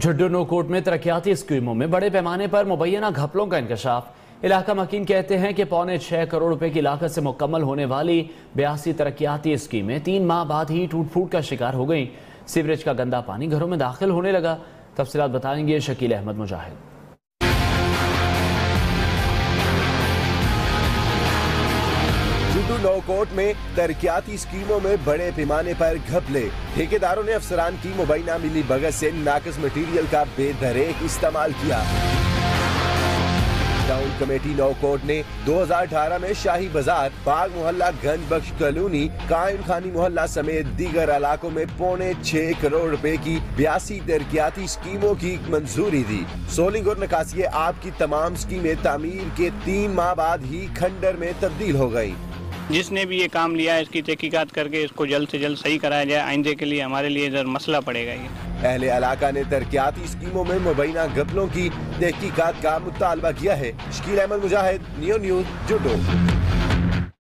جھڈو نو کوٹ میں ترقیاتی اسکیموں میں بڑے پیمانے پر مبینہ گھپلوں کا انکشاف۔ علاقہ مکین کہتے ہیں کہ پونے چھ کروڑ روپے کی لاگت سے مکمل ہونے والی بیاسی ترقیاتی اسکیمیں تین ماہ بعد ہی ٹوٹ پھوٹ کا شکار ہو گئیں۔ سیوریج کا گندا پانی گھروں میں داخل ہونے لگا۔ تفصیلات بتائیں گے شکیل احمد مجاہد۔ جڈو نو کوٹ میں ترقیاتی اسکیموں میں بڑے پیمانے پر گھپلے ٹھیکیداروں نے افسران کی مبینہ ملی بگت سے ناقص مٹیریل کا بے دریک استعمال کیا۔ ٹاؤن کمیٹی نو کوٹ نے دو ہزار اٹھارہ میں شاہی بازار، باغ محلہ گنج بخش کلونی قائم خانی محلہ سمیت دیگر علاقوں میں پونے چھ کروڑ روپے کی بیاسی ترقیاتی اسکیموں کی منظوری دی۔ سولنگ اور نکاسی آپ کی تمام اسکیمیں تعمیر کے تین ماہ بعد ہی کھنڈر میں تبدیل ہو گئیں۔ جس نے بھی یہ کام لیا ہے، اس کی تحقیقات کر کے اس کو جلد سے جلد صحیح کرایا جائے، آئندے کے لیے ہمارے لیے ادھر مسئلہ پڑے گا یہ۔ اہل علاقہ نے ترقیاتی اسکیموں میں مبینہ گپلوں کی تحقیقات کا مطالبہ کیا ہے۔ Shakeel Ahmed Mujahid, new news judo